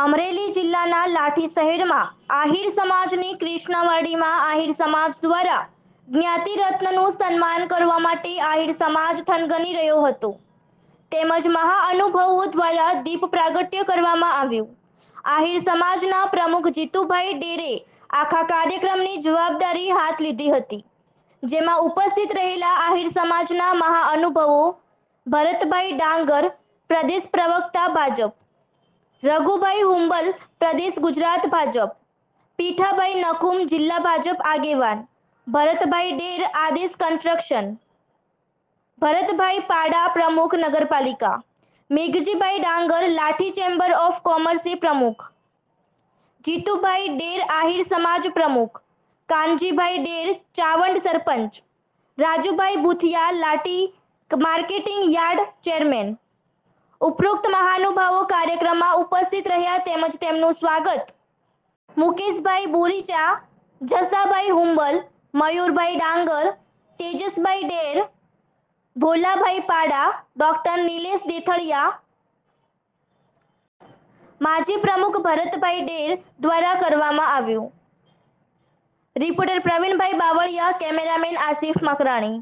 અમરેલી જિલ્લાના લાઠી શહેરમાં આહિર સમાજની કૃષ્ણવાડીમાં આહિર સમાજ દ્વારા જ્ઞાતિ રત્નનું સન્માન કરવા માટે આહિર સમાજ થનગની રહ્યો હતો. તેમજ મહાઅનુભવો દ્વારા દીપ પ્રાગટ્ય કરવામાં આવ્યું. આહિર સમાજના પ્રમુખ જીતુભાઈ ડેરે આખા કાર્યક્રમની જવાબદારી હાથ લીધી હતી. જેમાં ઉપસ્થિત રહેલા આહિર સમાજના મહાઅનુભવો ભરતભાઈ ડાંગર, પ્રદેશ પ્રવક્તા ભાજપ રઘુભાઈ હુંબલ પ્રદેશ ગુજરાત ભાજપ પીઠાભાઈ નકુમ જિલ્લા ભાજપ આગેવાન ભરતભાઈ ડેર આદેશ કન્સ્ટ્રક્શન ભરતભાઈ પાડા પ્રમુખ નગરપાલિકા મેઘજીભાઈ ડાંગર લાઠી ચેમ્બર ઓફ કોમર્સે પ્રમુખ જીતુભાઈ ડેર આહિર સમાજ પ્રમુખ Kanjibhai Der Chavand sarpanch Rajubhai Buthiya Lathi marketing yard chairman ઉપરોક્ત મહાનુભાવો કાર્યક્રમમાં ઉપસ્થિત રહ્યા તેમજ તેમનું સ્વાગત. મુકેશભાઈ બોરીચા, જસાભાઈ હુંબલ, મયુરભાઈ ડાંગર, તેજસભાઈ ડેર, ભોલાભાઈ પાડા, ડોક્ટર નિલેશ દેથળિયા, માજી પ્રમુખ ભરતભાઈ ડેર દ્વારા કરવામાં આવ્યું. Reporter Pravinbhai Bavaliya, cameraman Asif Makrani.